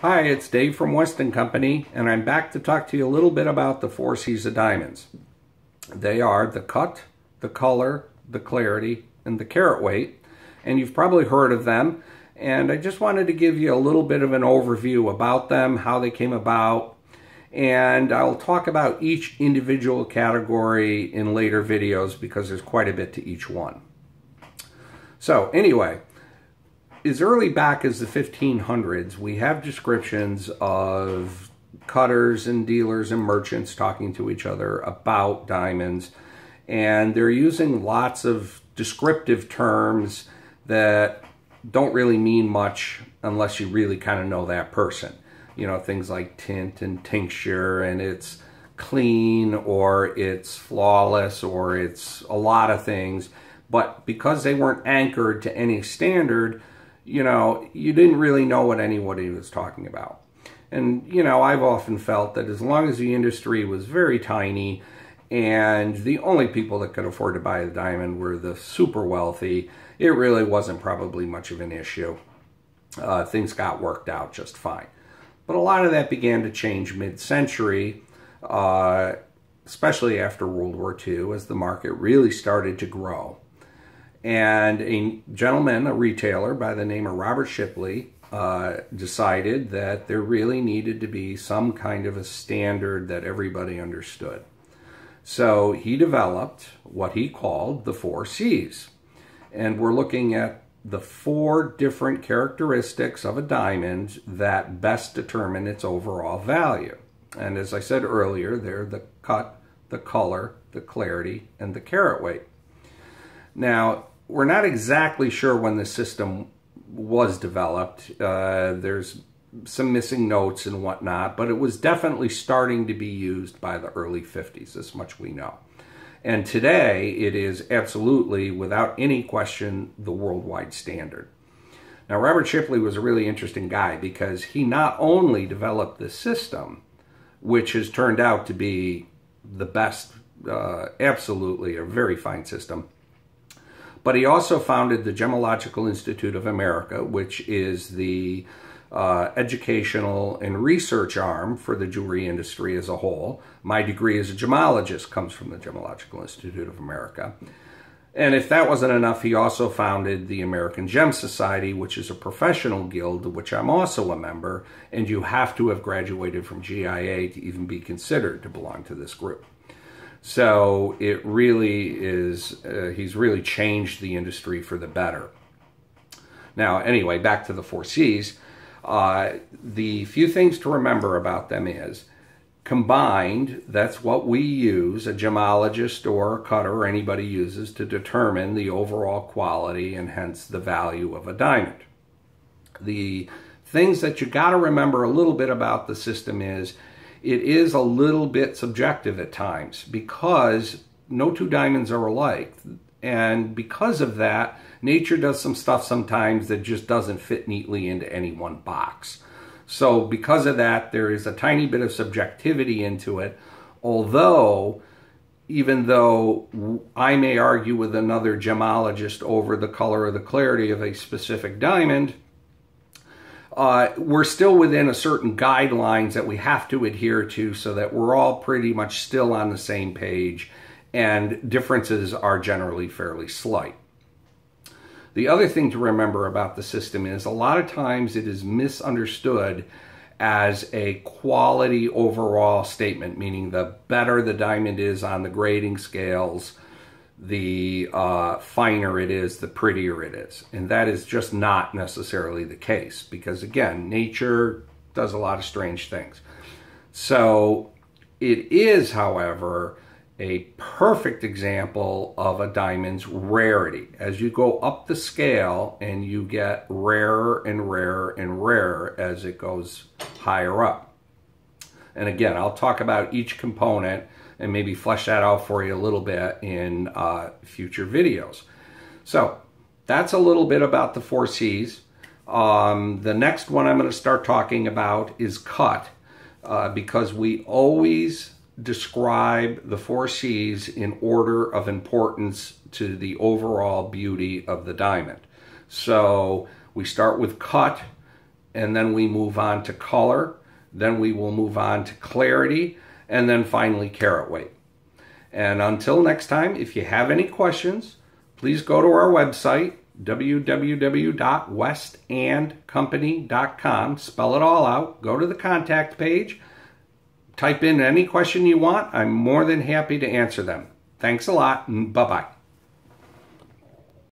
Hi, it's Dave from West and Company, and I'm back to talk to you a little bit about the four C's of diamonds. They are the cut, the color, the clarity, and the carat weight, and you've probably heard of them, and I just wanted to give you a little bit of an overview about them, how they came about, and I'll talk about each individual category in later videos because there's quite a bit to each one. So anyway, as early back as the 1500s, we have descriptions of cutters and dealers and merchants talking to each other about diamonds. And they're using lots of descriptive terms that don't really mean much unless you really kind of know that person. You know, things like tint and tincture, and it's clean or it's flawless or it's a lot of things. But because they weren't anchored to any standard, you know, you didn't really know what anybody was talking about. And, you know, I've often felt that as long as the industry was very tiny and the only people that could afford to buy a diamond were the super wealthy, it really wasn't probably much of an issue. Uh, things got worked out just fine. But a lot of that began to change mid century, uh, especially after World War II, as the market really started to grow. And a gentleman, a retailer by the name of Robert Shipley, uh, decided that there really needed to be some kind of a standard that everybody understood. So he developed what he called the four C's. And we're looking at the four different characteristics of a diamond that best determine its overall value. And as I said earlier, they're the cut, the color, the clarity, and the carat weight. Now, we're not exactly sure when the system was developed. Uh, there's some missing notes and whatnot, but it was definitely starting to be used by the early 50s, this much we know. And today, it is absolutely, without any question, the worldwide standard. Now, Robert Shipley was a really interesting guy because he not only developed the system, which has turned out to be the best, uh, absolutely a very fine system, but he also founded the Gemological Institute of America, which is the uh, educational and research arm for the jewelry industry as a whole. My degree as a gemologist comes from the Gemological Institute of America. And if that wasn't enough, he also founded the American Gem Society, which is a professional guild, which I'm also a member, and you have to have graduated from GIA to even be considered to belong to this group. So it really is, uh, he's really changed the industry for the better. Now, anyway, back to the four C's. Uh, the few things to remember about them is combined, that's what we use, a gemologist or a cutter or anybody uses to determine the overall quality and hence the value of a diamond. The things that you got to remember a little bit about the system is it is a little bit subjective at times because no two diamonds are alike. And because of that, nature does some stuff sometimes that just doesn't fit neatly into any one box. So because of that, there is a tiny bit of subjectivity into it. Although, even though I may argue with another gemologist over the color or the clarity of a specific diamond, uh, we're still within a certain guidelines that we have to adhere to so that we're all pretty much still on the same page and differences are generally fairly slight. The other thing to remember about the system is a lot of times it is misunderstood as a quality overall statement, meaning the better the diamond is on the grading scales, the uh, finer it is, the prettier it is. And that is just not necessarily the case because, again, nature does a lot of strange things. So it is, however, a perfect example of a diamond's rarity. As you go up the scale and you get rarer and rarer and rarer as it goes higher up. And again, I'll talk about each component and maybe flesh that out for you a little bit in uh, future videos. So that's a little bit about the four C's. Um, the next one I'm going to start talking about is cut uh, because we always describe the four C's in order of importance to the overall beauty of the diamond. So we start with cut and then we move on to color, then we will move on to clarity, and then finally carat weight. And until next time, if you have any questions, please go to our website, www.westandcompany.com. Spell it all out. Go to the contact page. Type in any question you want. I'm more than happy to answer them. Thanks a lot, and bye bye.